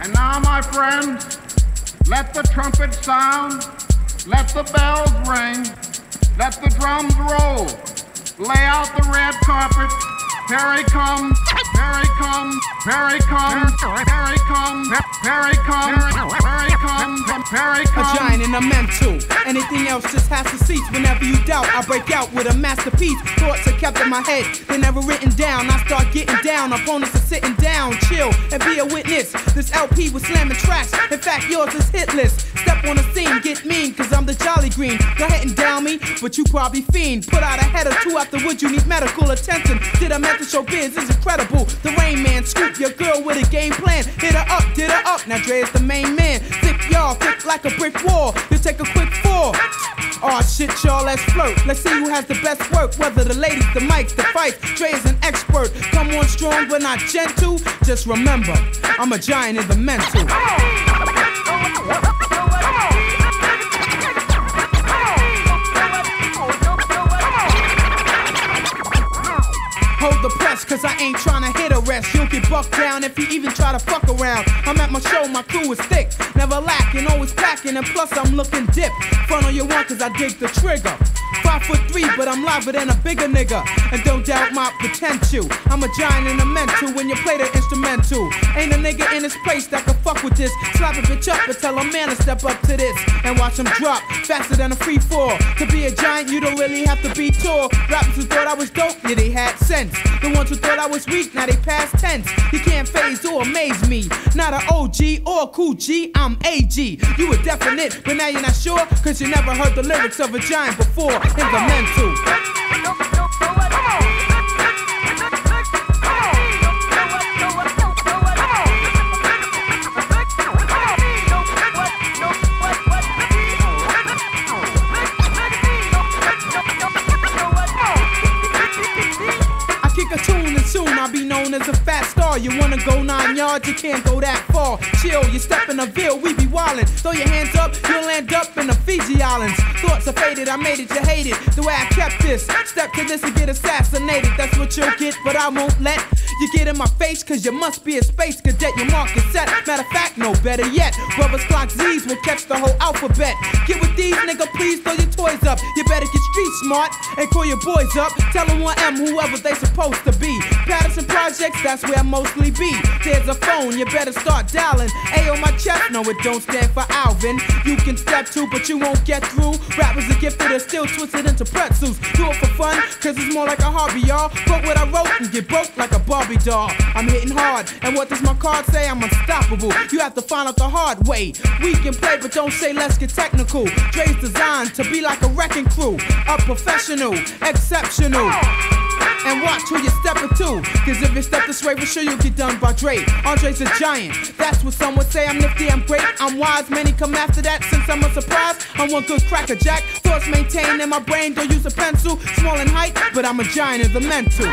And now, my friends, let the trumpet sound, let the bells ring, let the drums roll. Lay out the red carpet. Here he comes, here he comes, A giant and a mental. Anything else just has to cease. Whenever you doubt, I break out with a masterpiece. Thoughts are kept in my head, they're never written down. I start getting down. Opponents are sitting down, chill and be a witness. This LP was slamming tracks. In fact, yours is hitless. Step on the scene, get mean, cause I'm the Jolly Green. Go ahead and down me, but you probably fiend. Put out a head or two afterwards, you need medical attention. Did I meant to Showbiz? It's incredible. The Rain Man scoop your girl with a game plan. Hit her up, did her up. Now Dre is the main man. Thick y'all, thick like a brick wall. You take a quick fall. Aw shit, y'all, let's flirt. Let's see who has the best work. Whether the ladies, the mics, the fights. Dre is an expert. Come on strong, but not gentle. Just remember, I'm a giant in the mental. Hold the press, cause I ain't tryna hit a rest. You'll get bucked down if you even try to fuck around. I'm at my show, my crew is thick, never lacking, always packing, and plus I'm looking dip. Front on your one, cause I dig the trigger. Five foot three, but I'm liver than a bigger nigga. And don't doubt my potential. I'm a giant in a mental when you play the instrumental. Ain't a nigga in this place that can fuck with this. Slap a bitch up and tell a man to step up to this. And watch him drop faster than a free fall. To be a giant, you don't really have to be tall. Rappers who thought I was dope, yeah, they had sense. The ones who thought I was weak, now they past tense. You can't phase or amaze me. Not an OG or a cool G, I'm AG. You were definite, but now you're not sure, cause you never heard the lyrics of a giant before. In the mental. And I'll be known as a fat star. You wanna go nine yards, you can't go that far. Chill, you step in a veil, we be wildin'. Throw your hands up, you'll end up in the Fiji Islands. Thoughts are faded, I made it, you hate it. The way I kept this, step to this and get assassinated. That's what you'll get, but I won't let you get in my face, cause you must be a space cadet. Your mark is set. Matter of fact, no better yet. Brothers clock Z's will catch the whole alphabet. Get with these, nigga, please throw your toys up. You better get street smart and call your boys up. Tell them 1M, whoever they supposed to be. Patterson Projects, that's where I mostly be. There's a phone, you better start dialing. A on my chest, no, it don't stand for Alvin. You can step to, but you won't get through. Rappers are gifted and still twisted into pretzels. Do it for fun, cause it's more like a hobby, y'all. Quote what I wrote and get broke like a Barbie doll. I'm hitting hard, and what does my card say? I'm unstoppable. You have to find out the hard way. We can play, but don't say let's get technical. Dre's designed to be like a wrecking crew. A professional, exceptional. And watch who you stepping to. Cause if you step this way, for sure you'll get done by Dre. Andre's a giant. That's what some would say. I'm nifty, I'm great, I'm wise. Many come after that. Since I'm a surprise, I'm one good cracker jack. Thoughts maintained in my brain, don't use a pencil. Small in height, but I'm a giant in the mental.